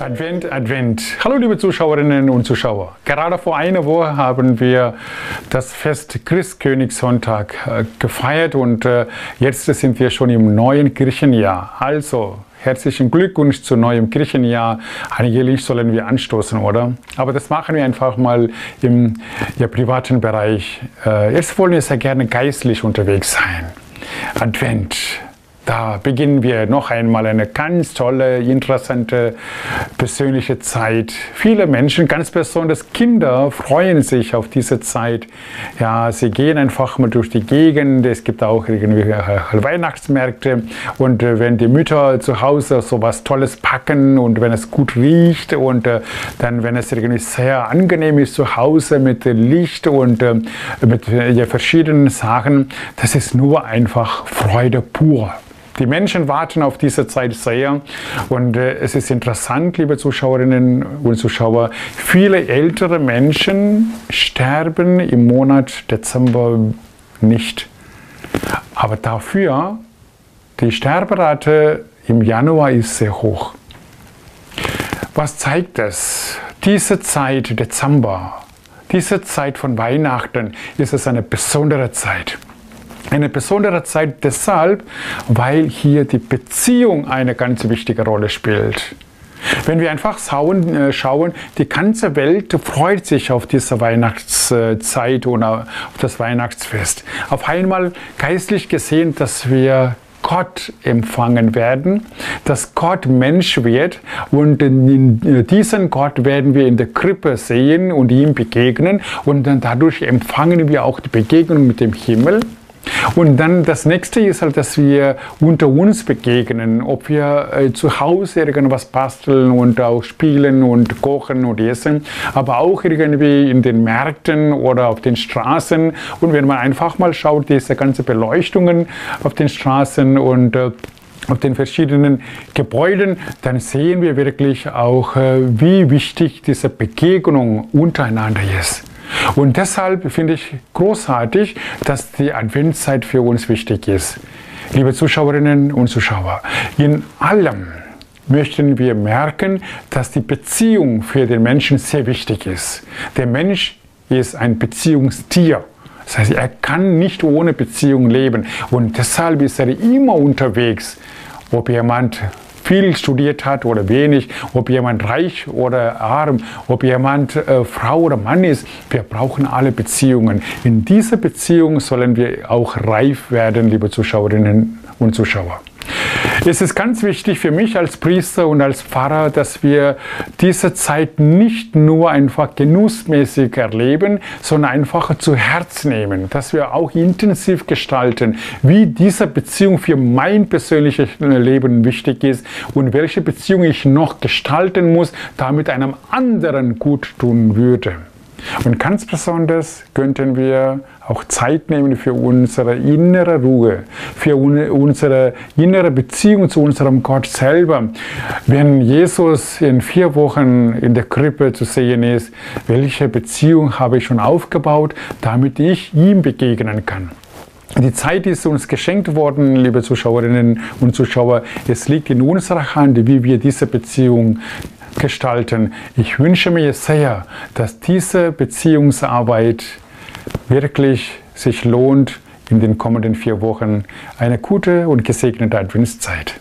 Advent, Advent. Hallo liebe Zuschauerinnen und Zuschauer. Gerade vor einer Woche haben wir das Fest Christkönigssonntag äh, gefeiert und äh, jetzt sind wir schon im neuen Kirchenjahr. Also herzlichen Glückwunsch zu neuem Kirchenjahr. Eigentlich sollen wir anstoßen, oder? Aber das machen wir einfach mal im ja, privaten Bereich. Äh, jetzt wollen wir sehr gerne geistlich unterwegs sein. Advent. Da beginnen wir noch einmal eine ganz tolle, interessante, persönliche Zeit. Viele Menschen, ganz besonders Kinder, freuen sich auf diese Zeit. Ja, sie gehen einfach mal durch die Gegend. Es gibt auch irgendwie Weihnachtsmärkte. Und äh, wenn die Mütter zu Hause so was Tolles packen und wenn es gut riecht und äh, dann, wenn es irgendwie sehr angenehm ist zu Hause mit Licht und äh, mit verschiedenen Sachen, das ist nur einfach Freude pur. Die Menschen warten auf diese Zeit sehr und äh, es ist interessant, liebe Zuschauerinnen und Zuschauer, viele ältere Menschen sterben im Monat Dezember nicht. Aber dafür, die Sterberate im Januar ist sehr hoch. Was zeigt das? Diese Zeit, Dezember, diese Zeit von Weihnachten, ist es eine besondere Zeit. Eine besondere Zeit deshalb, weil hier die Beziehung eine ganz wichtige Rolle spielt. Wenn wir einfach schauen, äh, schauen, die ganze Welt freut sich auf diese Weihnachtszeit und auf das Weihnachtsfest. Auf einmal geistlich gesehen, dass wir Gott empfangen werden, dass Gott Mensch wird und diesen Gott werden wir in der Krippe sehen und ihm begegnen und dann dadurch empfangen wir auch die Begegnung mit dem Himmel und dann das nächste ist halt, dass wir unter uns begegnen, ob wir äh, zu Hause irgendwas basteln und auch spielen und kochen und essen, aber auch irgendwie in den Märkten oder auf den Straßen. Und wenn man einfach mal schaut, diese ganzen Beleuchtungen auf den Straßen und äh, auf den verschiedenen Gebäuden, dann sehen wir wirklich auch, äh, wie wichtig diese Begegnung untereinander ist. Und deshalb finde ich großartig, dass die Adventszeit für uns wichtig ist. Liebe Zuschauerinnen und Zuschauer, in allem möchten wir merken, dass die Beziehung für den Menschen sehr wichtig ist. Der Mensch ist ein Beziehungstier. Das heißt, er kann nicht ohne Beziehung leben. Und deshalb ist er immer unterwegs. Ob jemand viel studiert hat oder wenig, ob jemand reich oder arm, ob jemand äh, Frau oder Mann ist. Wir brauchen alle Beziehungen. In dieser Beziehung sollen wir auch reif werden, liebe Zuschauerinnen und Zuschauer. Es ist ganz wichtig für mich als Priester und als Pfarrer, dass wir diese Zeit nicht nur einfach genussmäßig erleben, sondern einfach zu Herz nehmen, dass wir auch intensiv gestalten, wie diese Beziehung für mein persönliches Leben wichtig ist und welche Beziehung ich noch gestalten muss, damit einem anderen gut tun würde. Und ganz besonders könnten wir auch Zeit nehmen für unsere innere Ruhe, für unsere innere Beziehung zu unserem Gott selber. Wenn Jesus in vier Wochen in der Krippe zu sehen ist, welche Beziehung habe ich schon aufgebaut, damit ich ihm begegnen kann? Die Zeit ist uns geschenkt worden, liebe Zuschauerinnen und Zuschauer. Es liegt in unserer Hand, wie wir diese Beziehung gestalten. Ich wünsche mir sehr, dass diese Beziehungsarbeit wirklich sich lohnt in den kommenden vier Wochen. Eine gute und gesegnete Adventszeit.